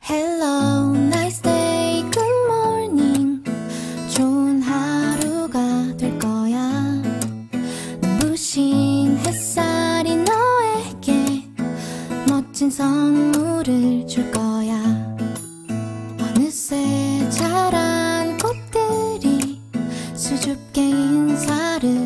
Hello, nice day, good morning. 좋은 하루가 될 거야. 눈부신 햇살이 너에게 멋진 선물을 줄 거야. 어느새 자란 꽃들이 수줍게 인사를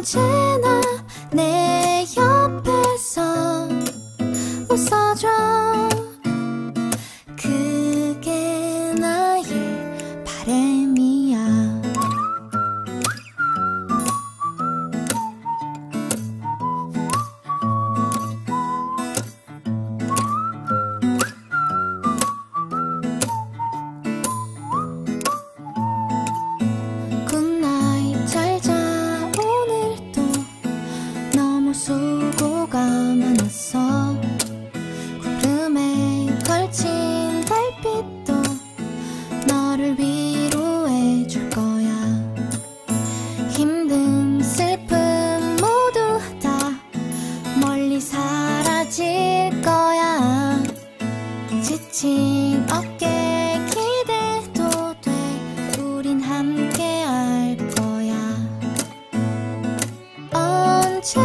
언 지친 어깨 기대도 돼. 우린 함께 할 거야. 언제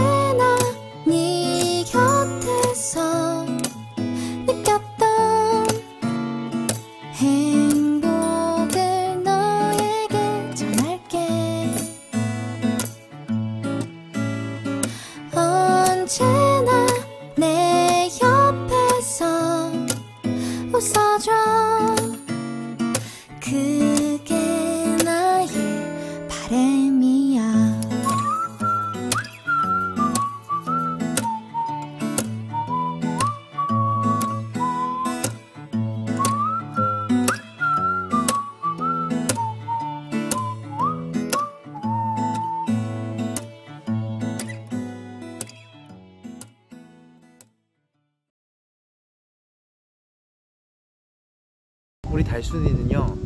우리 달순이는요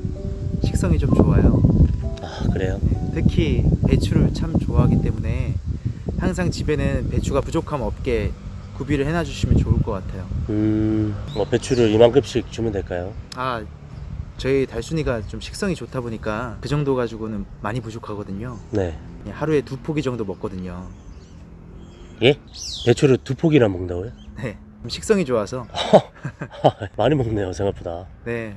식성이 좀 좋아요. 아 그래요? 특히 배추를 참 좋아하기 때문에 항상 집에는 배추가 부족함 없게 구비를 해놔 주시면 좋을 것 같아요. 음뭐 배추를 이만큼씩 주면 될까요? 아 저희 달순이가 좀 식성이 좋다 보니까 그 정도 가지고는 많이 부족하거든요. 네 하루에 두 포기 정도 먹거든요. 예? 배추를 두 포기나 먹는다고요? 네, 좀 식성이 좋아서 많이 먹네요 생각보다 네